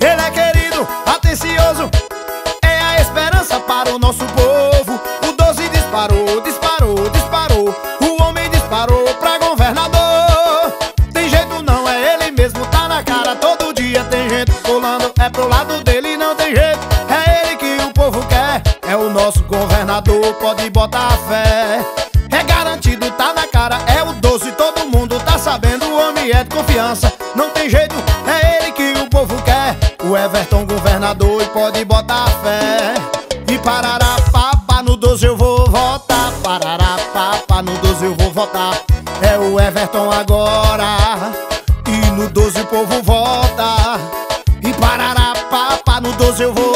Ele é querido, atencioso É a esperança para o nosso povo. O 12 disparou, disparou, disparou. O homem disparou pra governador. Tem jeito não, é ele mesmo, tá na cara. Todo dia tem gente pulando É pro lado dele, não tem jeito. É ele que o povo quer É o nosso governador, pode botar fé. É garantido, tá na cara É o 12, todo mundo tá sabendo. O homem é de confiança, não tem jeito O Everton governador e pode botar fé. E parará papa, no 12 eu vou votar. Parará papa, no 12 eu vou votar. É o Everton agora. E no 12 o povo vota. E parará papa, no 12 eu vou